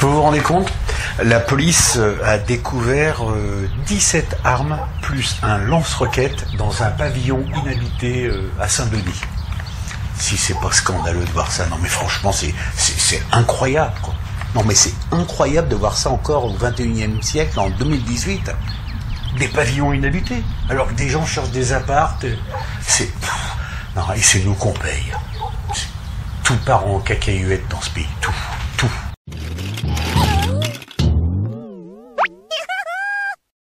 Vous vous rendez compte La police euh, a découvert euh, 17 armes plus un lance-roquette dans un pavillon inhabité euh, à Saint-Denis. Si c'est pas scandaleux de voir ça, non mais franchement c'est incroyable quoi. Non mais c'est incroyable de voir ça encore au 21e siècle, en 2018. Des pavillons inhabités. Alors que des gens cherchent des appartes. euh, C'est... Non, et c'est nous qu'on paye. Tout part en cacahuète dans ce pays, tout.